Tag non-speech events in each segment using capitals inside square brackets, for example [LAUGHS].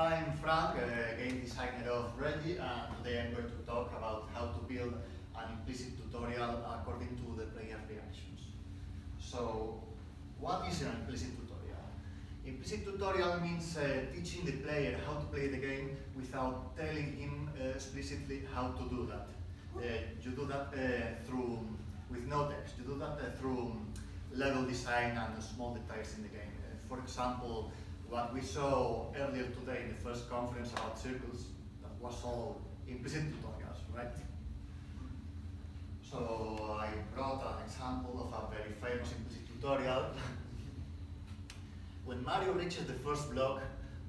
I'm Frank, a game designer of Reggie, and today I'm going to talk about how to build an implicit tutorial according to the player reactions. So, what is an implicit tutorial? Implicit tutorial means uh, teaching the player how to play the game without telling him uh, explicitly how to do that. Uh, you do that uh, through, with no text, you do that uh, through level design and small details in the game. Uh, for example, what we saw earlier today in the first conference about circles, that was all implicit tutorials, right? So I brought an example of a very famous implicit tutorial. when Mario reaches the first block,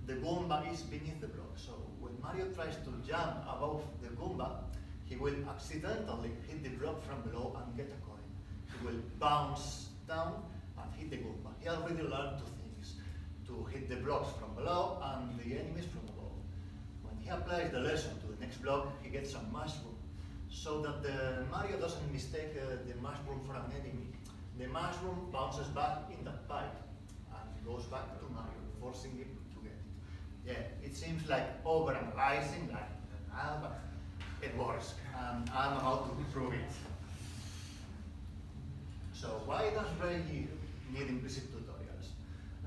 the Goomba is beneath the block. So when Mario tries to jump above the Goomba, he will accidentally hit the block from below and get a coin. He will bounce down and hit the Goomba. He already learned to to hit the blocks from below and the enemies from above. When he applies the lesson to the next block, he gets a mushroom. So that the Mario doesn't mistake uh, the mushroom for an enemy. The mushroom bounces back in that pipe and goes back to Mario, forcing him to get it. Yeah, it seems like overanalyzing, like, ah, but it works, and I'm about to prove it. So why does Reggie need implicit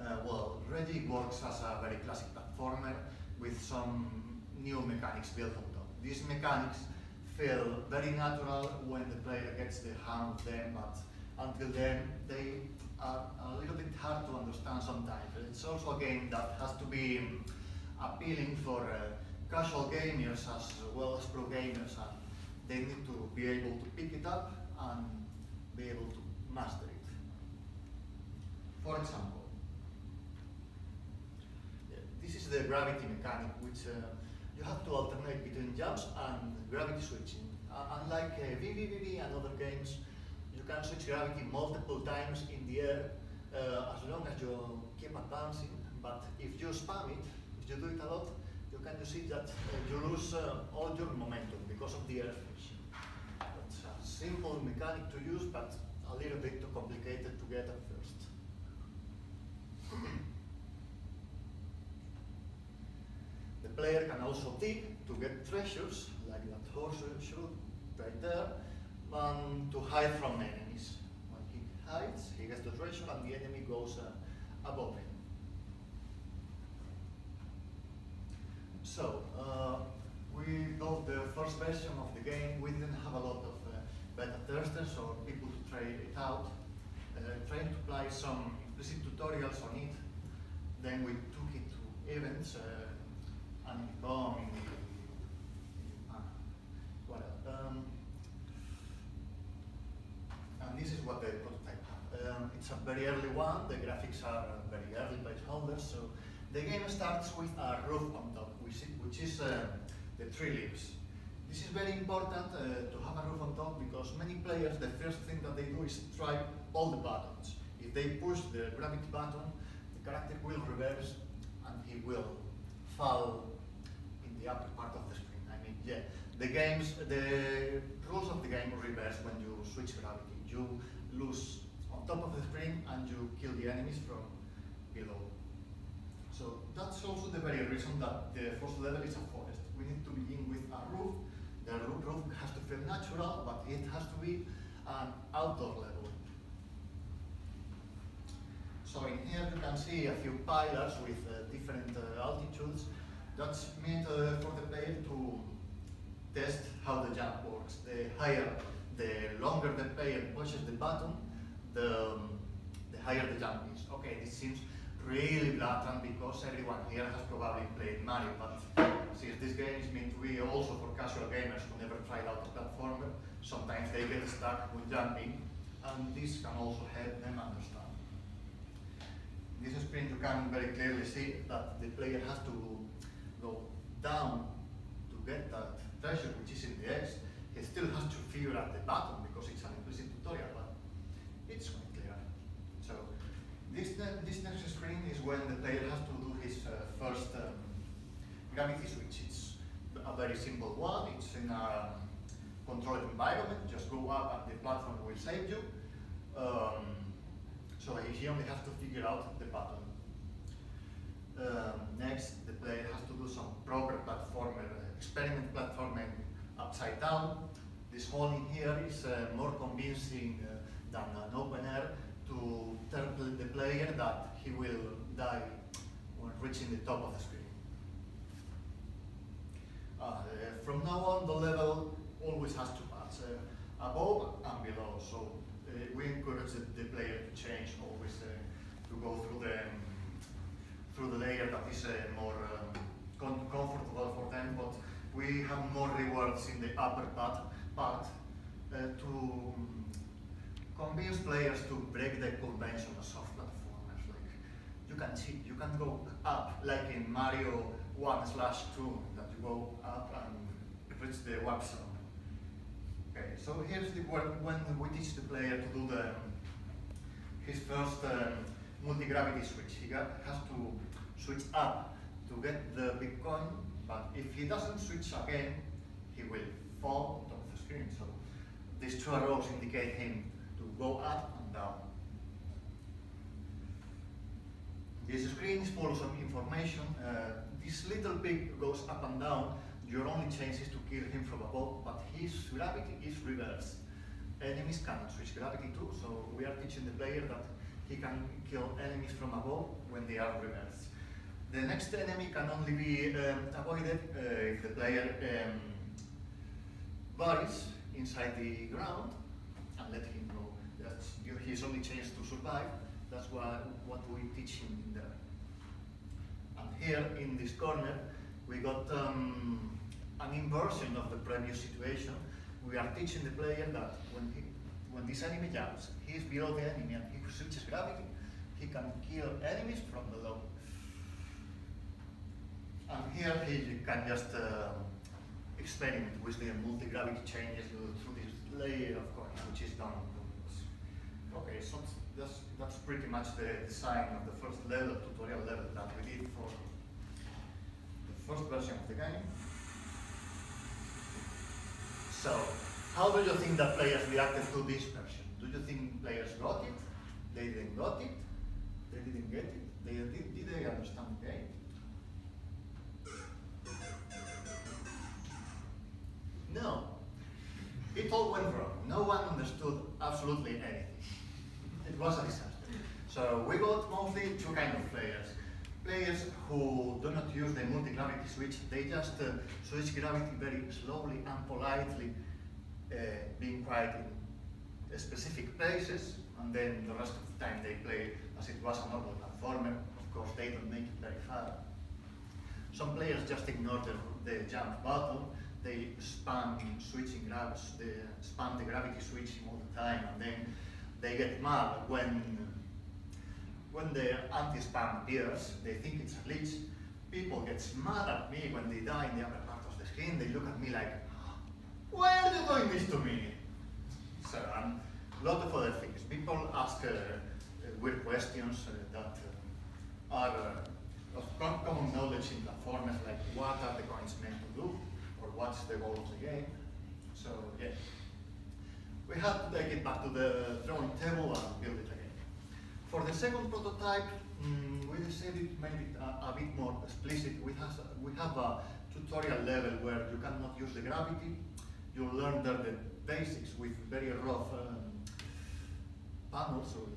uh, well, Reggie works as a very classic platformer with some new mechanics built on top. These mechanics feel very natural when the player gets the hang of them, but until then they are a little bit hard to understand sometimes. It's also a game that has to be appealing for uh, casual gamers as well as pro gamers and they need to be able to pick it up and be able to master it. For example, this is the gravity mechanic, which uh, you have to alternate between jumps and gravity switching. Uh, unlike uh, VVVVVV and other games, you can switch gravity multiple times in the air uh, as long as you keep advancing. But if you spam it, if you do it a lot, you can see that uh, you lose uh, all your momentum because of the air friction. It's a simple mechanic to use, but a little bit too complicated to get at first. Player can also dig to get treasures, like that horse should right there, and to hide from enemies. When he hides, he gets the treasure and the enemy goes uh, above him. So, uh, we built the first version of the game. We didn't have a lot of uh, beta testers or people to try it out. Uh, trying to apply some implicit tutorials on it. Then we took it to events, uh, what else? Um, and this is what the prototype has. Um, it's a very early one. The graphics are very early placeholders. So the game starts with a roof on top, which is, which is uh, the tree leaves. This is very important uh, to have a roof on top because many players, the first thing that they do is try all the buttons. If they push the gravity button, the character will reverse and he will fall the upper part of the screen. I mean, yeah, the games, the rules of the game reverse when you switch gravity. You lose on top of the screen and you kill the enemies from below. So that's also the very reason that the first level is a forest. We need to begin with a roof. The roof has to feel natural, but it has to be an outdoor level. So in here you can see a few pillars with uh, different uh, altitudes that's meant uh, for the player to test how the jump works. The higher, the longer the player pushes the button, the, um, the higher the jump is. Okay, this seems really blatant because everyone here has probably played Mario, but since this game is meant to be also for casual gamers who never tried out a platformer, sometimes they get stuck with jumping, and this can also help them understand. In this screen you can very clearly see that the player has to go down to get that treasure which is in the X, he still has to figure out the button because it's an implicit tutorial, but it's quite clear. So this, this next screen is when the player has to do his uh, first um, gravity switch. It's a very simple one. It's in a controlled environment. Just go up and the platform will save you. Um, so he only has to figure out the button. Um, next, the player has to do some proper platformer, experiment platforming upside down. This hole in here is uh, more convincing uh, than an open air to tell the player that he will die when reaching the top of the screen. Uh, from now on, the level always has two parts, uh, above and below. So uh, we encourage the, player to change always uh, to go through the through the layer that is more um, comfortable for them. But we have more rewards in the upper part, part uh, to um, convince players to break the convention of soft platformers. Like you can see, you can go up like in Mario one slash two that you go up and reach the warp zone. Okay, so here's the when we teach the player to do the his first um, multi-gravity switch. He got, has to switch up to get the Bitcoin, but if he doesn't switch again, he will fall on top of the screen. So these two arrows indicate him to go up and down. This screen is full of some information. Uh, this little pig goes up and down. Your only chance is to kill him from above, but his gravity is reversed. Enemies cannot switch gravity too, so we are teaching the player that he can kill enemies from above when they are reversed. The next enemy can only be um, avoided uh, if the player um, buries inside the ground and let him go. That's his only chance to survive. That's what, what we teach him in there. And here in this corner, we got um, an inversion of the previous situation. We are teaching the player that when, he, when this enemy jumps, he is below the enemy and he switches gravity, he can kill enemies from below. And here he can just uh, experiment with the multi-gravity changes through this layer of course, which is done Okay, so that's, that's pretty much the design of the first level, tutorial level that we did for the first version of the game. So, how do you think that players reacted to this version? Do you think players got it? They didn't got it? They didn't get it? They did, did they understand the game? No. It all went wrong. No one understood absolutely anything. It was a disaster. So we got mostly two kind of players. Players who do not use the multi-gravity switch, they just uh, switch gravity very slowly and politely, uh, being quiet in specific places, and then the rest of the time they play as it was a normal platformer. Of course, they don't make it very far. Some players just ignore the, the jump button, they spam switching grabs, they spam the gravity switching all the time, and then they get mad when when the anti-spam appears, they think it's a glitch. People get mad at me when they die in the upper part of the screen. They look at me like, why are you doing this to me? So, um, a lot of other things. People ask uh, weird questions uh, that uh, are uh, of common knowledge in platformers, like what are the coins meant to do, what's the goal of the game. So, yeah. We have to take it back to the drawing table and build it again. For the second prototype, um, we decided to make it a, a, bit more explicit. We have, we have a tutorial level where you cannot use the gravity. You learn there the basics with very rough um, panels. So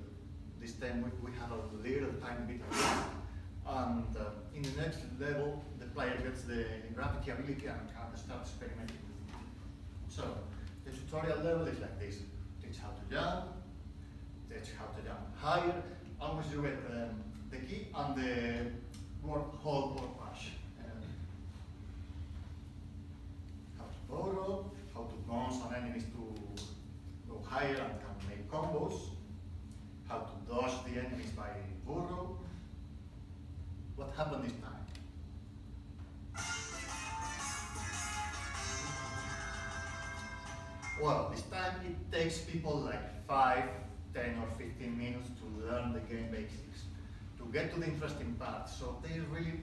this time we, we have a little tiny bit of. And uh, in the next level, the player gets the gravity ability and can start experimenting with it. So the tutorial level is like this. Teach how to jump, teach how to jump higher, always you get um, the key and the word hold or push. Um, how to borrow, how to bounce on enemies to go higher and can make combos, how to dodge the enemies by burrow. What happened this time? Well, this time it takes people like five, 10 or 15 minutes to learn the game basics, to get to the interesting part. So they really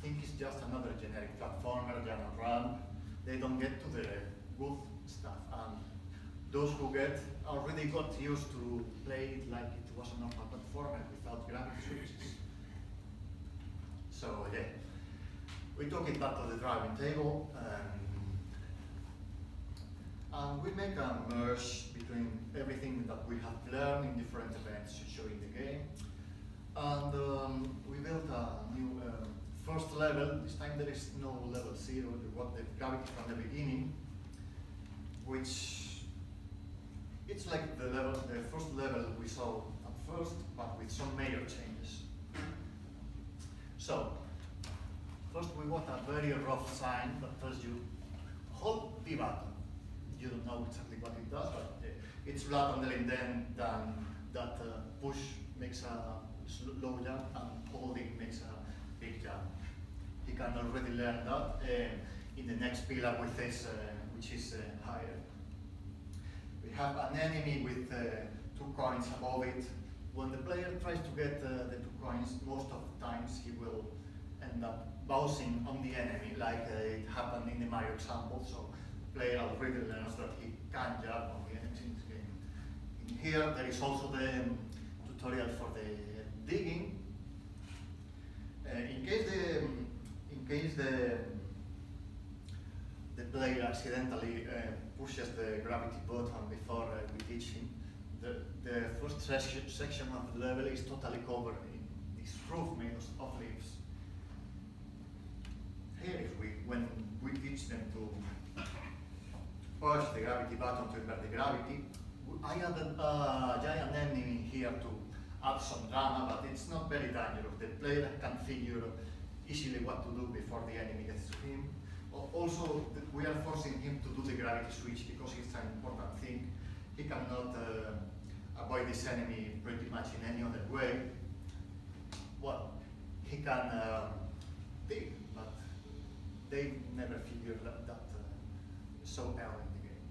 think it's just another generic platformer, and run. They don't get to the good stuff. And those who get already got used to play it like it was a normal platformer without switches. So yeah, we took it back to the driving table um, and we make a merge between everything that we have learned in different events during the game. And um, we built a new uh, first level. This time there is no level zero, got the gravity from the beginning, which it's like the level, the first level we saw at first, but with some major changes. So, first we want a very rough sign that tells you hold the button. You don't know exactly what it does, but uh, it's flat on the indent, then that uh, push makes a slow jump and holding makes a big jump. He can already learn that uh, in the next pillar with this, uh, which is uh, higher. We have an enemy with uh, two coins above it. When the player tries to get uh, the two coins, most of the times he will end up bouncing on the enemy, like it happened in the Mario example. So the player already learns that he can jump on the enemies in this game. In here, there is also the um, tutorial for the digging. Uh, in case the in case the the player accidentally uh, pushes the gravity button before uh, we teach him, the, the first section, of the level is totally covered in this roof made of leaves. Here, we, when we teach them to push the gravity button to invert the gravity, I added a giant enemy here to add some drama, but it's not very dangerous. The player can figure easily what to do before the enemy gets to him. Also, we are forcing him to do the gravity switch because it's an important thing. He cannot uh, avoid this enemy pretty much in any other way. Well, he can uh, dig, but they never figured that, that uh, so early in the game.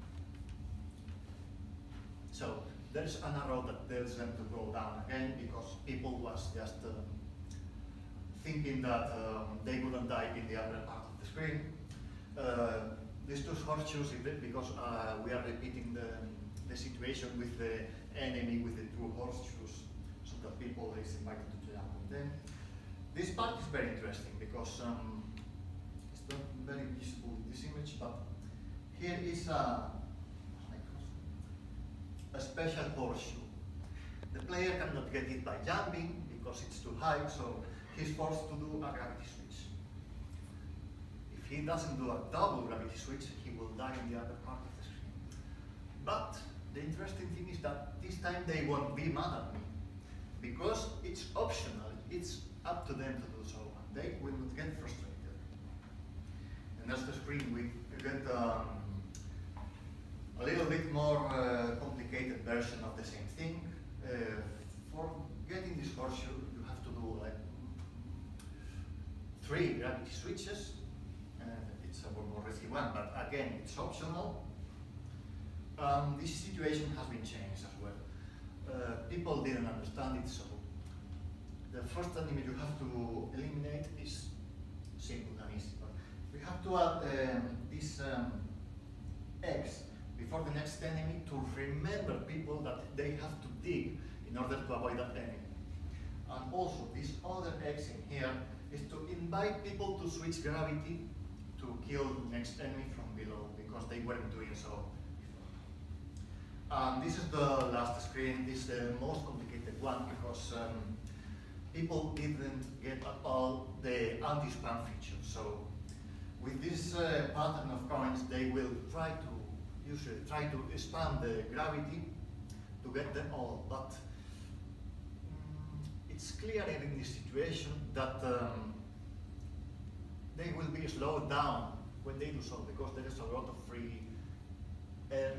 So there's an arrow that tells them to go down again because people was just um, thinking that um, they wouldn't die in the other part of the screen. Uh, these two horseshoes, because uh, we are repeating the, the situation with the enemy with the two horseshoes, so that people is invited to jump on them. This part is very interesting because um, it's not very visible in this image, but here is a, a special horseshoe. The player cannot get it by jumping because it's too high, so he's forced to do a gravity switch. If he doesn't do a double gravity switch, he will die in the other part of the screen. But the interesting thing is that this time they won't be mad at me because it's optional. It's up to them to do so, and they will not get frustrated. And that's the screen we get um, a little bit more uh, complicated version of the same thing. Uh, for getting this horseshoe, you have to do like three gravity switches. Uh, it's a more risky one, but again, it's optional. Um, this situation has been changed as well. Uh, people didn't understand it, so the first enemy you have to eliminate is simple and easy. But we have to add um, this um, X before the next enemy to remember people that they have to dig in order to avoid that enemy. And also, this other X in here is to invite people to switch gravity to kill the next enemy from below because they weren't doing so um, this is the last screen. This is the most complicated one because um, people didn't get at all the anti-spam feature. So with this uh, pattern of coins, they will try to usually try to spam the gravity to get them all. But um, it's clear in this situation that um, they will be slowed down when they do so because there is a lot of free air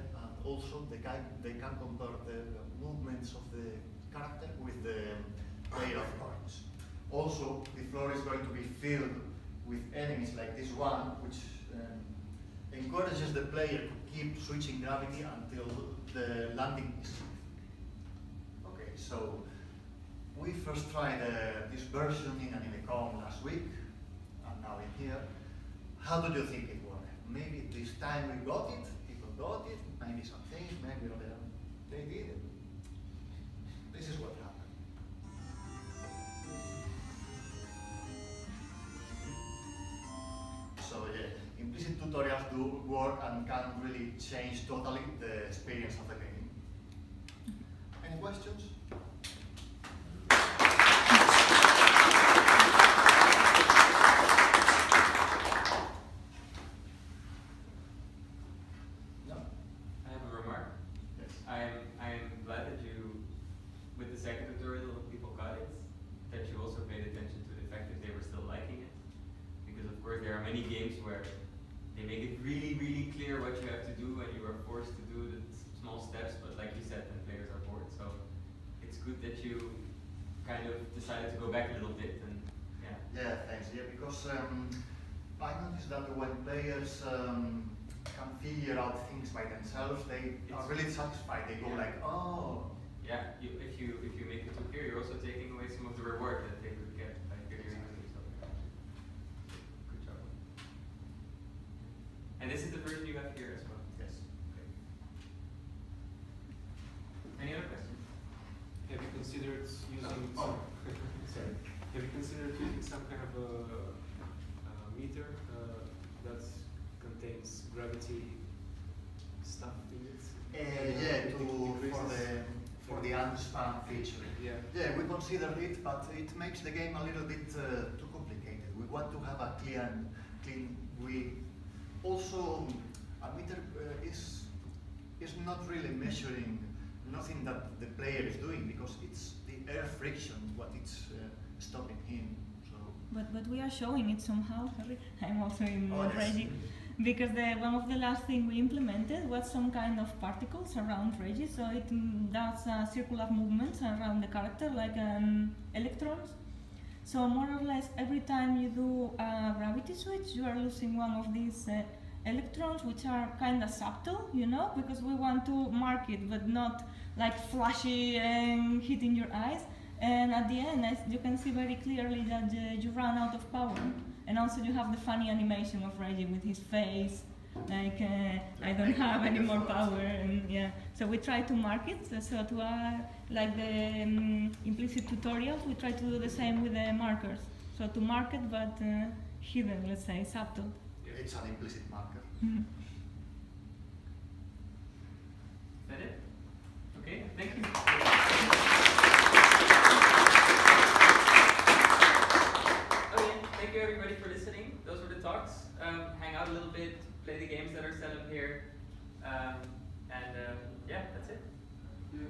also they can, they can compare the movements of the character with the player of. Also, the floor is going to be filled with enemies like this one, which um, encourages the player to keep switching gravity until the landing is. Okay, so we first tried uh, this version in AnimeCon last week, and now in here. How do you think it worked? Maybe this time we got it, maybe some things, maybe other. They didn't. This is what happened. So yeah, implicit tutorials do work and can really change totally the experience of the game. Any questions? Good that you kind of decided to go back a little bit and yeah. Yeah, thanks. Yeah, because um, I noticed that when players um, can figure out things by themselves, they are really satisfied. They go Yeah. like, oh, Yeah, you, if you if you make it too clear, you're also taking away some of the reward that they could get by figuring it out. Good job. And this is the version you have here as well. yes. Okay. Any other questions? Have you considered using Oh. some, sorry, have you considered using some kind of a, a meter uh, that contains gravity stuff in it? Uh, yeah, to, for the for the unspam feature. Yeah. Yeah, we considered it, but it makes the game a little bit uh, too complicated. We want to have a clean, clean. We also a meter uh, is is not really measuring nothing that the player is doing because it's the air friction what it's uh, stopping him. So But but we are showing it somehow. Sorry, [LAUGHS] I'm also in Oh, yes. Because the, one of the last thing we implemented was some kind of particles around Reggie, so it mm, does uh, circular movements around the character like um, electrons. So more or less every time you do a gravity switch, you are losing one of these uh, electrons, which are kind of subtle, you know, because we want to mark it, but not like flashy and hitting your eyes. And at the end, as you can see very clearly that uh, you run out of power. And also you have the funny animation of Reggie with his face, like uh, I don't have any more power. And yeah, so we try to mark it. So, so to uh, like the um, implicit tutorials, we try to do the same with the markers. So to mark it, but uh, hidden, let's say, subtle. it's an implicit marker. Mhm. Is that it? Okay, thank you. everybody for listening. Those were the talks. Um, hang out a little bit, play the games that are set up here, um, and um, yeah, that's it. Yeah.